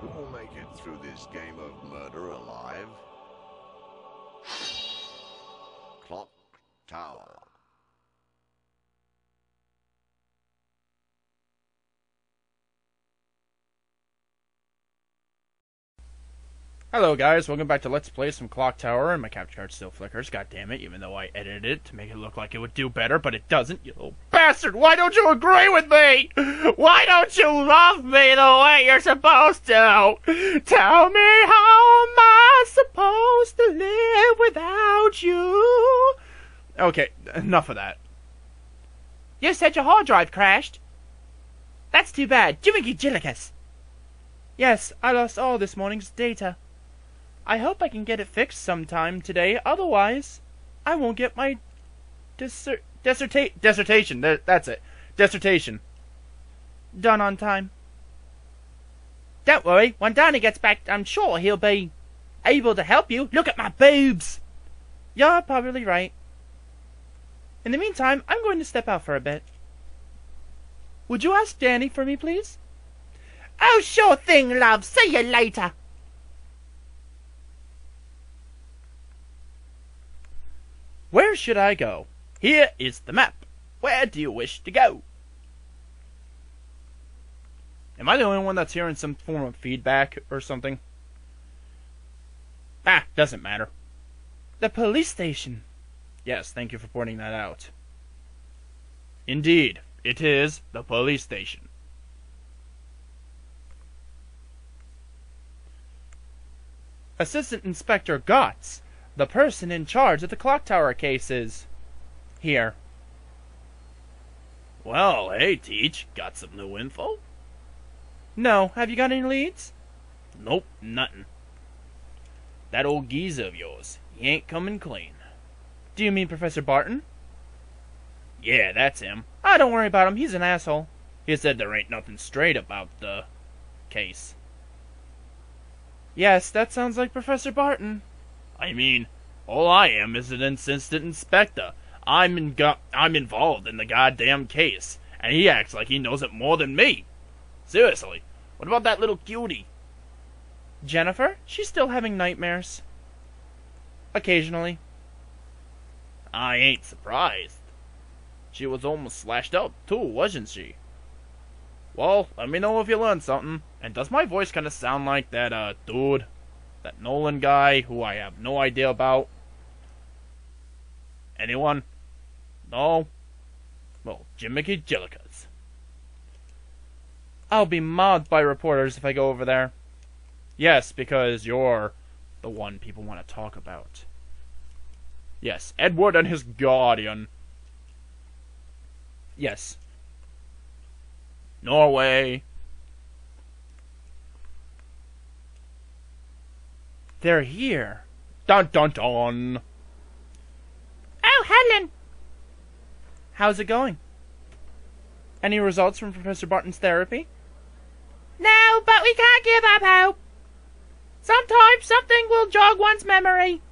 Will make it through this game of murder alive? Clock Tower. Hello guys, welcome back to Let's Play some Clock Tower, and my capture card still flickers, god damn it, even though I edited it to make it look like it would do better, but it doesn't, you little bastard! Why don't you agree with me? Why don't you love me the way you're supposed to? Tell me how am I supposed to live without you? Okay, enough of that. You said your hard drive crashed. That's too bad. Jimmy Gillicus. Yes, I lost all this morning's data. I hope I can get it fixed sometime today. Otherwise, I won't get my disser- disserta- dissertation. That's it. Dissertation. Done on time. Don't worry. When Danny gets back, I'm sure he'll be able to help you. Look at my boobs. You're probably right. In the meantime, I'm going to step out for a bit. Would you ask Danny for me, please? Oh, sure thing, love. See you later. Where should I go? Here is the map. Where do you wish to go? Am I the only one that's hearing some form of feedback or something? Ah, doesn't matter. The police station. Yes, thank you for pointing that out. Indeed, it is the police station. Assistant Inspector Gotts, the person in charge of the clock tower cases, here. Well, hey, Teach, got some new info? No, have you got any leads? Nope, nothing. That old geezer of yours, he ain't coming clean. Do you mean Professor Barton? Yeah, that's him. Ah, don't worry about him. He's an asshole. He said there ain't nothing straight about the case. Yes, that sounds like Professor Barton. I mean, all I am is an assistant inspector. I'm in go- I'm involved in the goddamn case, and he acts like he knows it more than me. Seriously, what about that little cutie? Jennifer? She's still having nightmares. Occasionally. I ain't surprised. She was almost slashed up, too, wasn't she? Well, let me know if you learn something. And does my voice kind of sound like that, uh, dude? That Nolan guy who I have no idea about? Anyone? No? Well, Jimmy Jillicas. I'll be mobbed by reporters if I go over there. Yes, because you're the one people want to talk about. Yes, Edward and his guardian. Yes. Norway. They're here. Dun dun dun. Oh, Helen! How's it going? Any results from Professor Barton's therapy? No, but we can't give up hope. Sometimes something will jog one's memory.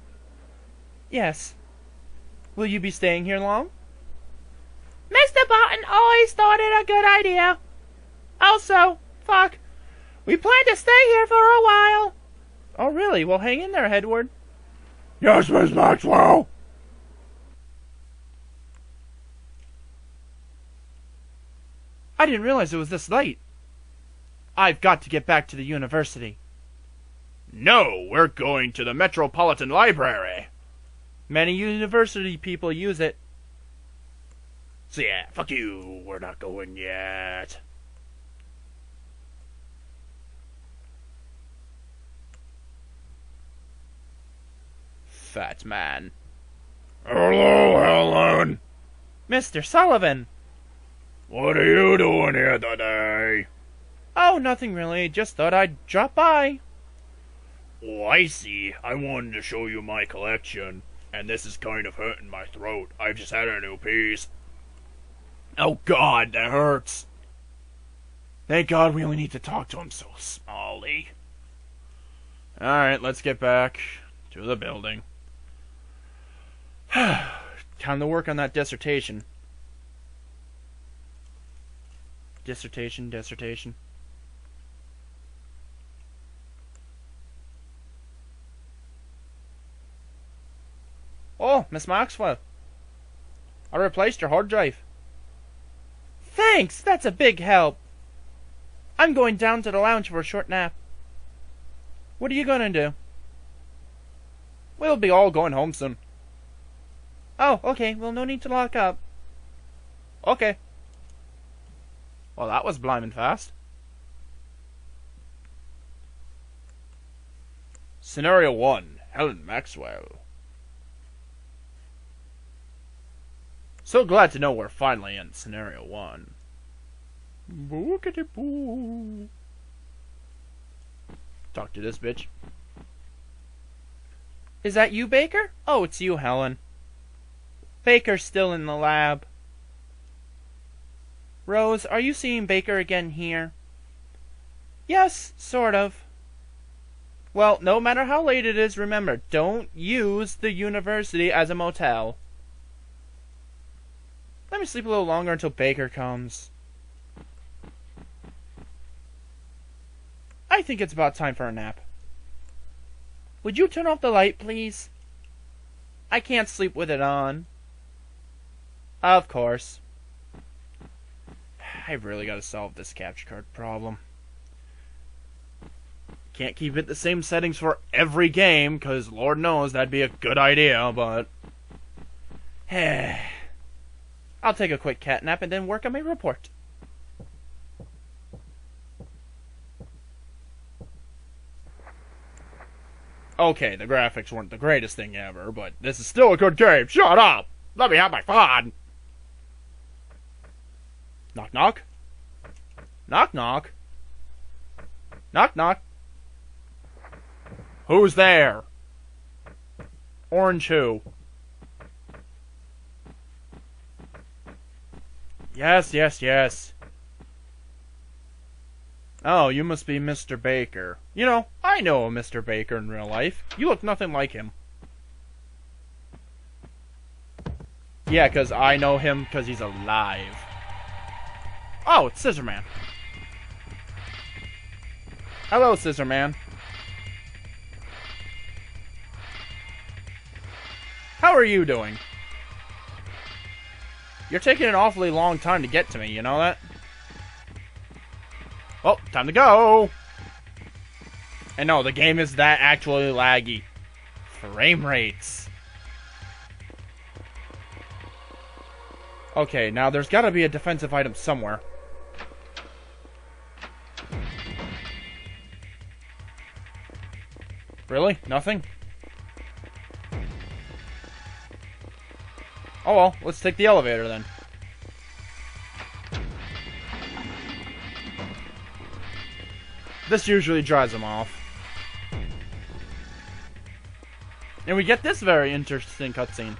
Yes. Will you be staying here long? Mr. Barton always thought it a good idea. Also, fuck, we plan to stay here for a while. Oh, really? Well, hang in there, Edward. Yes, Miss Maxwell. Didn't realize it was this late. I've got to get back to the university. No, we're going to the Metropolitan Library. Many university people use it. So yeah, fuck you, we're not going yet. Fat man. Hello, Helen. Mr. Sullivan. What are you doing here today? Oh, nothing really. Just thought I'd drop by. Oh, I see. I wanted to show you my collection, and this is kind of hurting my throat. I've just had a new piece. Oh god, that hurts. Thank God we only need to talk to him so smally. Alright, let's get back to the building. Time to work on that dissertation. dissertation, dissertation. Oh, Miss Maxwell. I replaced your hard drive. Thanks, that's a big help. I'm going down to the lounge for a short nap. What are you going to do? We'll be all going home soon. Oh, okay. Well, no need to lock up. Okay. Well, that was blimmin' fast. Scenario 1 Helen Maxwell. So glad to know we're finally in Scenario 1. Bookity boo. Talk to this bitch. Is that you, Baker? Oh, it's you, Helen. Baker's still in the lab. Rose, are you seeing Baker again here? Yes, sort of. Well, no matter how late it is, remember, don't use the university as a motel. Let me sleep a little longer until Baker comes. I think it's about time for a nap. Would you turn off the light, please? I can't sleep with it on. Of course. I've really got to solve this capture card problem. Can't keep it the same settings for every game, because Lord knows that'd be a good idea, but. I'll take a quick cat nap and then work on my report. Okay, the graphics weren't the greatest thing ever, but this is still a good game. Shut up! Let me have my fun! Knock knock? Knock knock? Knock knock? Who's there? Orange who? Yes, yes, yes. Oh, you must be Mr. Baker. You know, I know a Mr. Baker in real life. You look nothing like him. Yeah, because I know him because he's alive. Oh, it's Scissor Man. Hello, Scissor Man. How are you doing? You're taking an awfully long time to get to me, you know that? Oh, time to go! And no, the game is that actually laggy. Frame rates. Okay, now there's gotta be a defensive item somewhere. Really? Nothing? Oh well, let's take the elevator then. This usually drives them off. And we get this very interesting cutscene.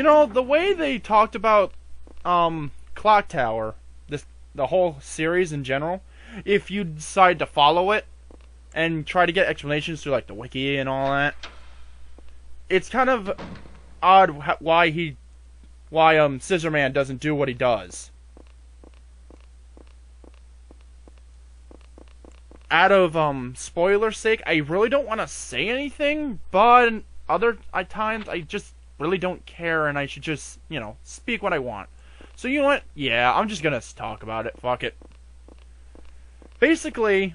You know, the way they talked about um, Clock Tower, this the whole series in general, if you decide to follow it and try to get explanations through like the wiki and all that, it's kind of odd why he why um Scissor Man doesn't do what he does. Out of um spoiler sake, I really don't want to say anything, but other times I just really don't care and I should just, you know, speak what I want. So you know what? Yeah, I'm just gonna talk about it. Fuck it. Basically,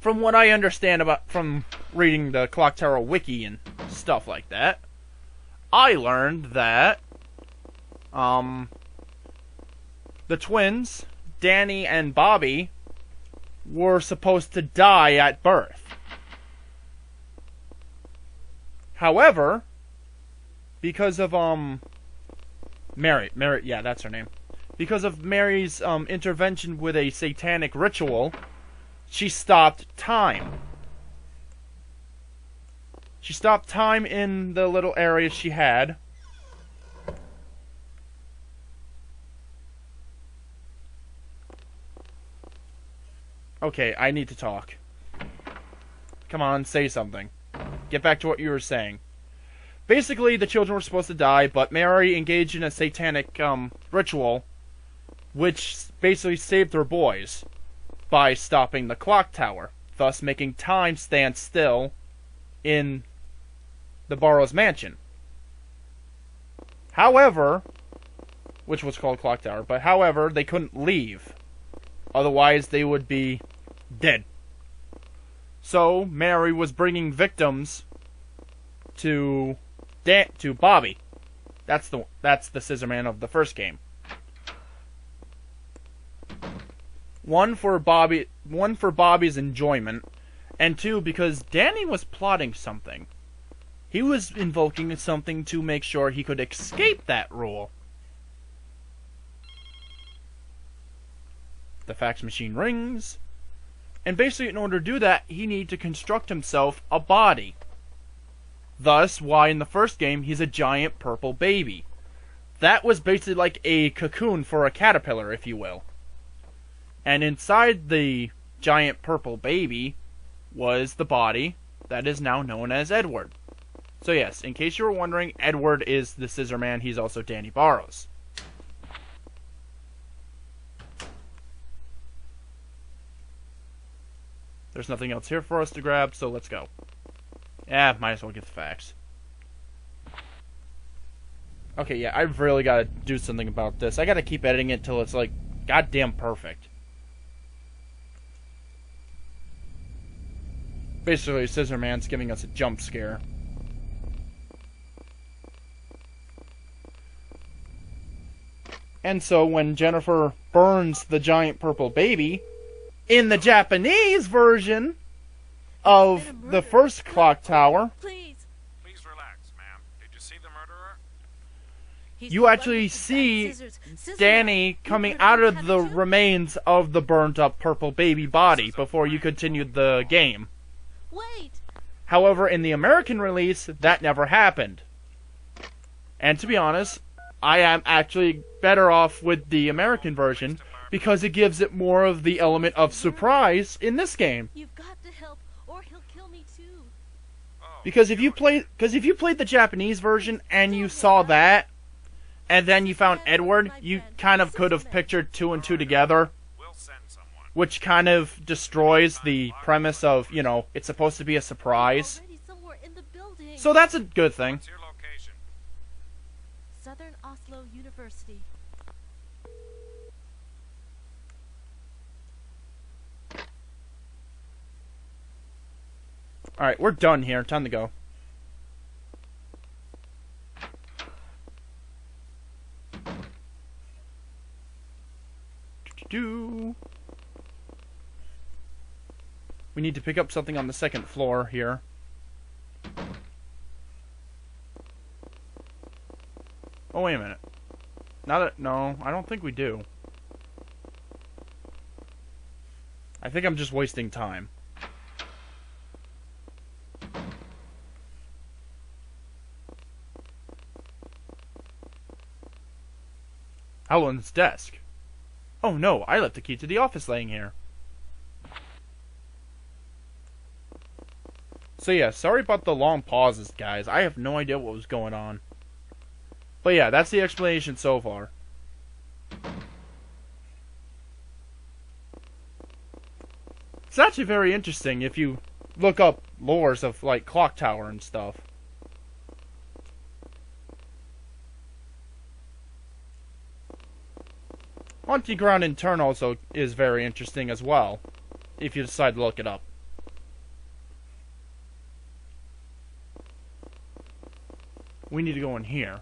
from what I understand about from reading the Clock Tower wiki and stuff like that, I learned that um the twins, Danny and Bobby, were supposed to die at birth. However, because of um Mary, Mary, yeah, that's her name. Because of Mary's um, intervention with a satanic ritual, she stopped time. She stopped time in the little area she had. Okay, I need to talk. Come on, say something. get back to what you were saying. Basically, the children were supposed to die, but Mary engaged in a satanic um, ritual, which basically saved her boys by stopping the clock tower, thus making time stand still in the Barrows mansion. However, which was called Clock Tower, but however, they couldn't leave. Otherwise, they would be dead. So, Mary was bringing victims to Dan- to Bobby. That's the that's the Scissor Man of the first game. One for Bobby, one for Bobby's enjoyment, and two because Danny was plotting something. He was invoking something to make sure he could escape that rule. The fax machine rings, and basically, in order to do that, he needs to construct himself a body. Thus, why in the first game he's a giant purple baby. That was basically like a cocoon for a caterpillar, if you will. And inside the giant purple baby was the body that is now known as Edward. So, yes, in case you were wondering, Edward is the Scissor Man. He's also Danny Barrows. There's nothing else here for us to grab, so let's go. Yeah, might as well get the facts. Okay, yeah, I've really got to do something about this. I got to keep editing it till it's like goddamn perfect. Basically, Scissor Man's giving us a jump scare. And so when Jennifer burns the giant purple baby, in the Japanese version of the first clock tower, Please. Please relax, ma'am. Did you see the murderer? You actually with the fat see Danny coming out of the remains of the burnt up purple baby body before you continued the game. Wait. However, in the American release, that never happened. And to be honest, I am actually better off with the American version because it gives it more of the element of surprise in this game. You've got to help, or he'll kill me too. Oh, Because if you play, because if you played the Japanese version and you saw that, and then you found Edward, you kind of could have pictured two and two together, we'll send someone. which kind of destroys the premise of you know it's supposed to be a surprise. Already somewhere in the building. So that's a good thing. What's your location? Southern Oslo University. All right, we're done here. Time to go. Do. We need to pick up something on the second floor here. Oh wait a minute. Not a, no, I don't think we do. I think I'm just wasting time. Alan's desk. Oh no, I left the key to the office laying here. So yeah, sorry about the long pauses, guys. I have no idea what was going on. But yeah, that's the explanation so far. It's actually very interesting if you look up lores of like Clock Tower and stuff. Haunting Ground in turn also is very interesting as well, if you decide to look it up. We need to go in here.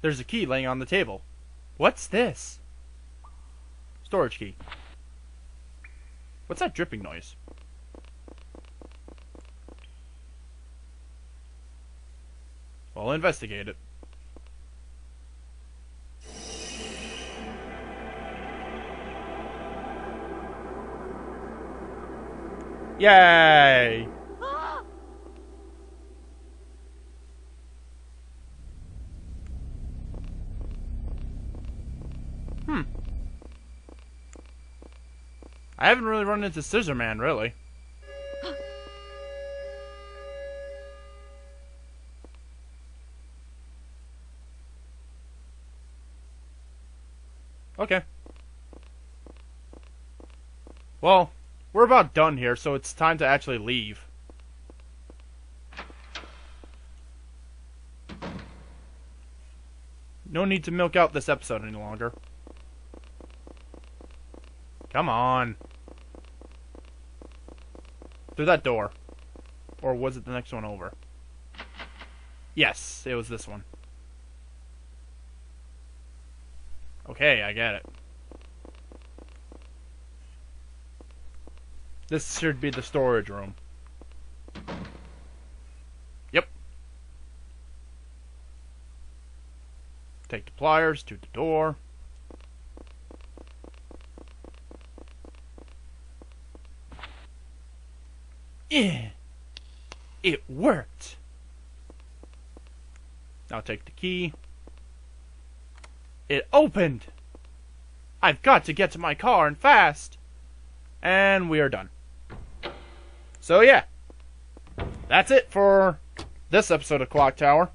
There's a key laying on the table. What's this? Storage key. What's that dripping noise? Well, investigate it. Yay! I haven't really run into Scissor Man, really. Okay. Well, we're about done here, so it's time to actually leave. No need to milk out this episode any longer. Come on. Through that door. Or was it the next one over? Yes, it was this one. Okay, I get it. This should be the storage room. Yep. Take the pliers to the door. Yeah. It worked. Now take the key. It opened! I've got to get to my car and fast! And we are done. So yeah. That's it for this episode of Clock Tower.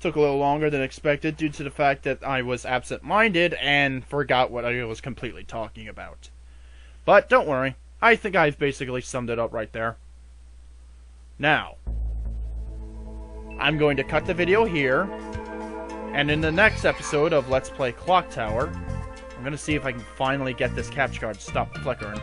Took a little longer than expected due to the fact that I was absent minded and forgot what I was completely talking about. But don't worry, I think I've basically summed it up right there. Now, I'm going to cut the video here, and in the next episode of Let's Play Clock Tower, I'm going to see if I can finally get this capture card to stop flickering.